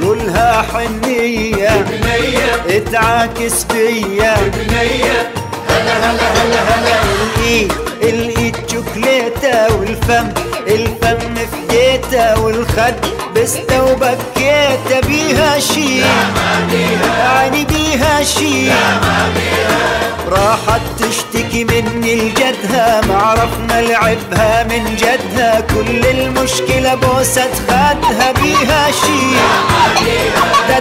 كلها حنية. البنية اتعاكس بيا الفم فديتة والخد بستة وبكيتة بيها شي يعني بيها. شي راحت تشتكي مني لجدها ما عرفنا لعبها من جدها. كل المشكلة بوسة خدها بيها شي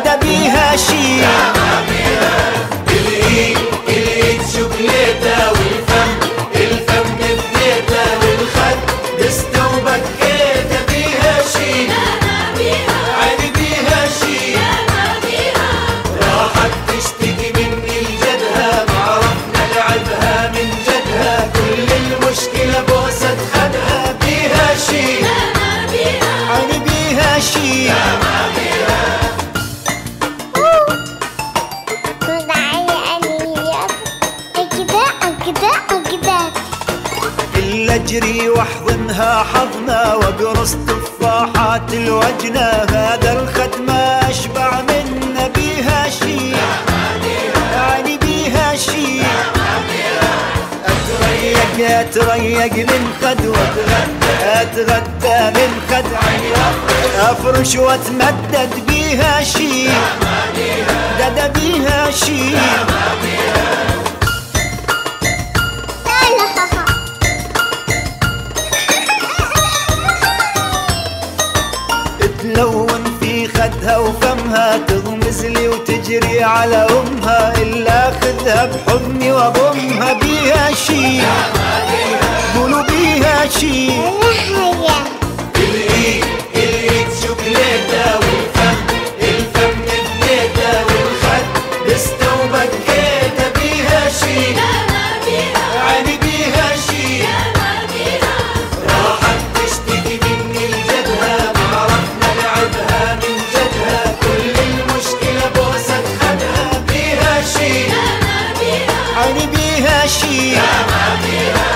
ده بيها. شي بيها شي يعني بيها شي إلا أجري وأحضنها حضنا وأقرص تفاحات الوجنة. هذا الخد ما أتريق أتريق من خد وأتغدى أتغدى من خد أفرش وأتمدد بيها شي ددا بيها شي. في خدها وفمها تغمز لي وتجري على أمها إلا اخذها بحضني واضمها بيها شي. قولوا بيها شي. خدها بيها شي شي ما بيها